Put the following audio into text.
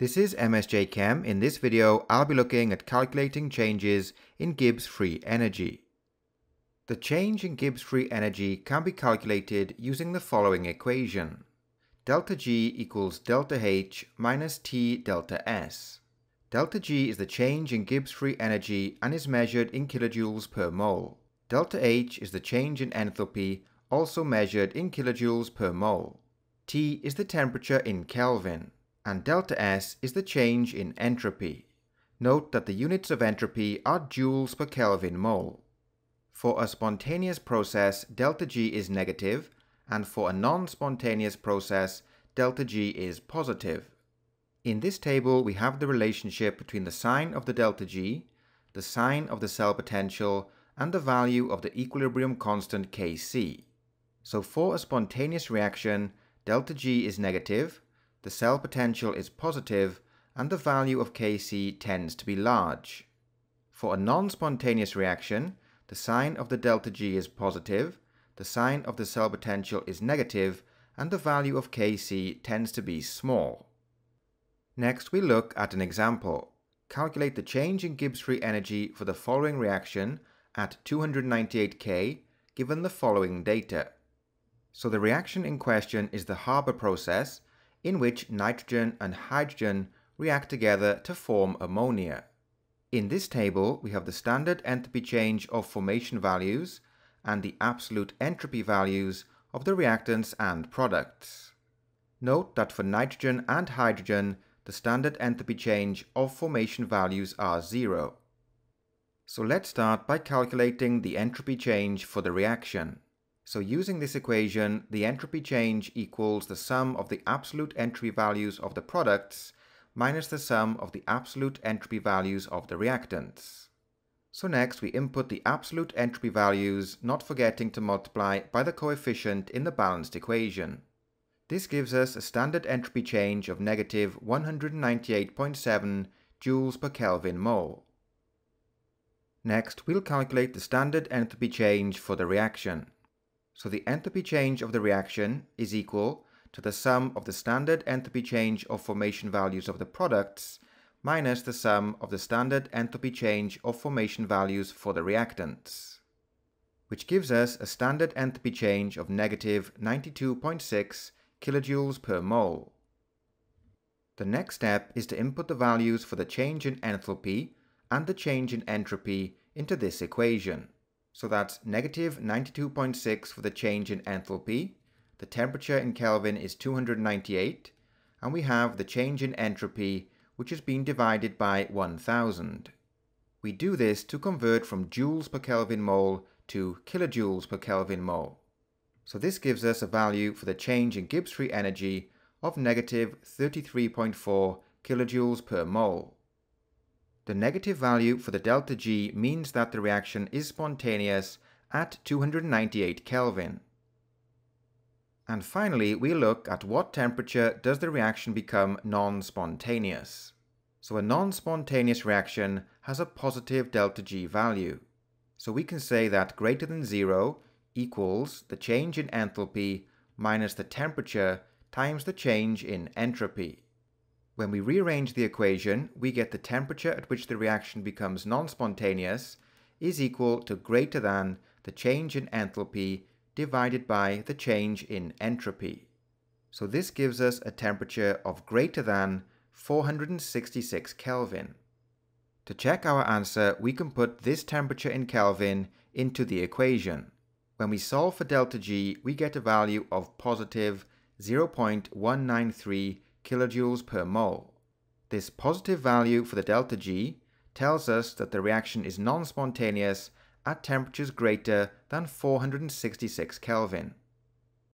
This is MSJ Chem. In this video, I'll be looking at calculating changes in Gibbs free energy. The change in Gibbs free energy can be calculated using the following equation. Delta G equals delta H minus T delta S. Delta G is the change in Gibbs free energy and is measured in kilojoules per mole. Delta H is the change in enthalpy, also measured in kilojoules per mole. T is the temperature in Kelvin and delta S is the change in entropy. Note that the units of entropy are joules per Kelvin mole. For a spontaneous process, delta G is negative, and for a non-spontaneous process, delta G is positive. In this table, we have the relationship between the sign of the delta G, the sign of the cell potential, and the value of the equilibrium constant Kc. So for a spontaneous reaction, delta G is negative, the cell potential is positive and the value of Kc tends to be large. For a non-spontaneous reaction, the sign of the delta G is positive, the sign of the cell potential is negative, and the value of Kc tends to be small. Next, we look at an example. Calculate the change in Gibbs free energy for the following reaction at 298 K given the following data. So the reaction in question is the Haber process in which nitrogen and hydrogen react together to form ammonia. In this table, we have the standard enthalpy change of formation values and the absolute entropy values of the reactants and products. Note that for nitrogen and hydrogen, the standard enthalpy change of formation values are zero. So let's start by calculating the entropy change for the reaction. So using this equation, the entropy change equals the sum of the absolute entropy values of the products minus the sum of the absolute entropy values of the reactants. So next we input the absolute entropy values, not forgetting to multiply by the coefficient in the balanced equation. This gives us a standard entropy change of negative 198.7 joules per Kelvin mole. Next, we'll calculate the standard enthalpy change for the reaction. So the enthalpy change of the reaction is equal to the sum of the standard enthalpy change of formation values of the products minus the sum of the standard enthalpy change of formation values for the reactants, which gives us a standard enthalpy change of negative 92.6 kilojoules per mole. The next step is to input the values for the change in enthalpy and the change in entropy into this equation. So that's negative 92.6 for the change in enthalpy. The temperature in Kelvin is 298. And we have the change in entropy, which has been divided by 1000. We do this to convert from joules per Kelvin mole to kilojoules per Kelvin mole. So this gives us a value for the change in Gibbs free energy of negative 33.4 kilojoules per mole. The negative value for the delta G means that the reaction is spontaneous at 298 Kelvin. And finally, we look at what temperature does the reaction become non-spontaneous. So a non-spontaneous reaction has a positive delta G value. So we can say that greater than zero equals the change in enthalpy minus the temperature times the change in entropy. When we rearrange the equation, we get the temperature at which the reaction becomes non-spontaneous is equal to greater than the change in enthalpy divided by the change in entropy. So this gives us a temperature of greater than 466 Kelvin. To check our answer, we can put this temperature in Kelvin into the equation. When we solve for delta G, we get a value of positive 0.193 kilojoules per mole. This positive value for the delta G tells us that the reaction is non-spontaneous at temperatures greater than 466 Kelvin.